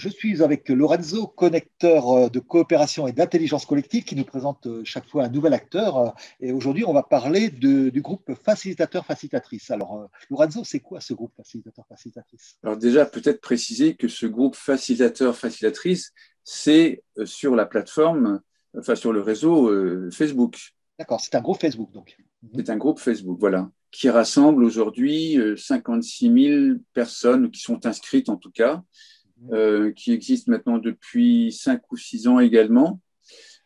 je suis avec Lorenzo, connecteur euh, de coopération et d'intelligence collective, qui nous présente euh, chaque fois un nouvel acteur. Euh, et aujourd'hui, on va parler du groupe facilitateur-facilitatrice. Alors, Lorenzo, c'est quoi ce groupe facilitateur-facilitatrice Alors déjà, peut-être préciser que ce groupe facilitateur-facilitatrice, c'est sur la plateforme, enfin sur le réseau Facebook. D'accord, c'est un groupe Facebook donc. C'est un groupe Facebook, voilà, qui rassemble aujourd'hui 56 000 personnes qui sont inscrites en tout cas, euh, qui existe maintenant depuis cinq ou six ans également,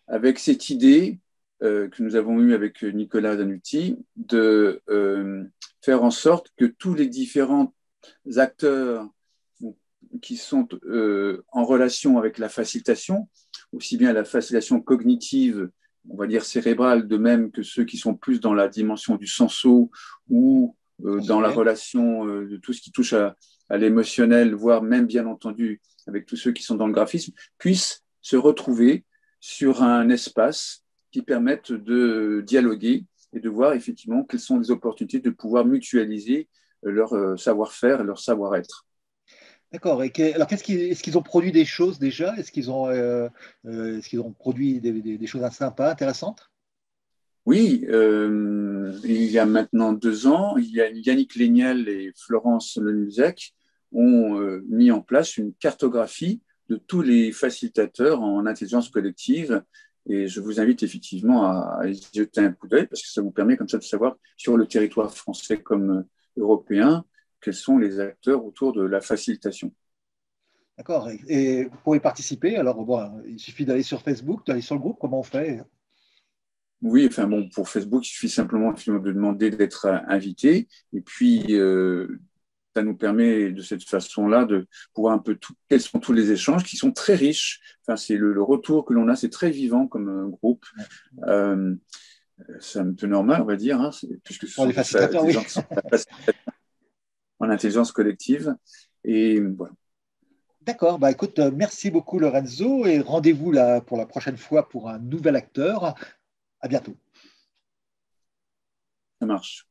avec cette idée euh, que nous avons eue avec Nicolas Danuti de euh, faire en sorte que tous les différents acteurs qui sont en relation avec la facilitation, aussi bien la facilitation cognitive, on va dire cérébrale, de même que ceux qui sont plus dans la dimension du senso ou dans la relation de tout ce qui touche à, à l'émotionnel, voire même bien entendu avec tous ceux qui sont dans le graphisme, puissent se retrouver sur un espace qui permette de dialoguer et de voir effectivement quelles sont les opportunités de pouvoir mutualiser leur euh, savoir-faire et leur savoir-être. D'accord. Alors, qu'est-ce qu'ils, est-ce qu'ils ont produit des choses déjà? Est-ce qu'ils ont, euh, euh, est-ce qu'ils ont produit des, des, choses sympas, intéressantes? Oui. il y a maintenant deux ans, Yannick Léniel et Florence Lenuzek ont euh, mis en place une cartographie de tous les facilitateurs en intelligence collective. Et je vous invite effectivement à, y jeter un coup d'œil parce que ça vous permet comme ça de savoir sur le territoire français comme européen quels sont les acteurs autour de la facilitation. D'accord. Et pour y participer, alors bon, il suffit d'aller sur Facebook, d'aller sur le groupe. Comment on fait? Oui, enfin bon, pour Facebook, il suffit simplement de demander d'être invité et puis euh, ça nous permet de cette façon-là de pouvoir un peu tout, quels sont tous les échanges qui sont très riches. Enfin, c'est le, retour que l'on a, c'est très vivant comme euh, groupe. Euh, c'est un peu normal, on va dire, hein, puisque ce sont des, gens qui sont en intelligence collective. Et voilà. D'accord, bah écoute, euh, merci beaucoup Lorenzo et rendez-vous là pour la prochaine fois pour un nouvel acteur. À bientôt. Ça marche.